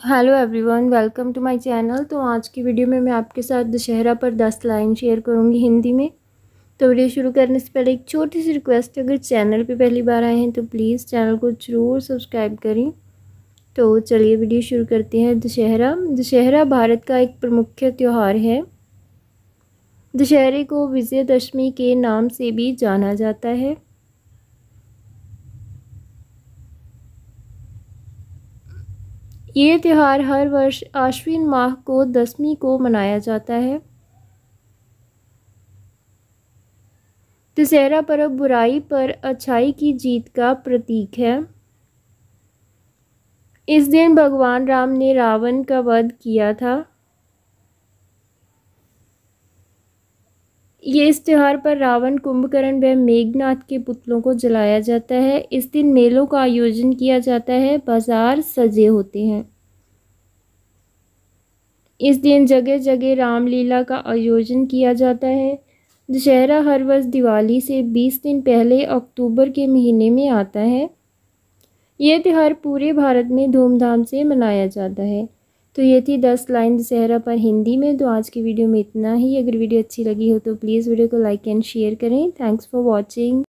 Hello everyone welcome to my channel तो आज की वीडियो में मैं आपके साथ दशहरा पर दस लाइन शेयर करूँगी हिंदी में। तो वीडियो शुरू करने से पहले एक छोटी सी रिक्वेस्ट है अगर चैनल पे पहली बार आए हैं तो प्लीज़ चैनल को ज़रूर सब्सक्राइब करें। तो चलिए वीडियो शुरू करते हैं दशहरा। दशहरा भारत का एक प्रमुख त्यौहार है। दशहरे को विजयदशमी के नाम से भी जाना जाता है। ये त्यौहार हर वर्ष आश्विन माह को दसवीं को मनाया जाता है। दशहरा पर्व बुराई पर अच्छाई की जीत का प्रतीक है। इस दिन भगवान राम ने रावण का वध किया था। ये इस त्यौहार पर रावण, कुंभकर्ण व मेघनाथ के पुतलों को जलाया जाता है। इस दिन मेलों का आयोजन किया जाता है। बाज़ार सजे होते हैं। इस दिन जगह जगह रामलीला का आयोजन किया जाता है। दशहरा हर वर्ष दिवाली से 20 दिन पहले अक्टूबर के महीने में आता है। यह त्यौहार पूरे भारत में धूमधाम से मनाया जाता है। तो ये थी दस लाइन दशहरा पर हिंदी में। तो आज की वीडियो में इतना ही। अगर वीडियो अच्छी लगी हो तो प्लीज़ वीडियो को लाइक एंड शेयर करें। Thanks for watching.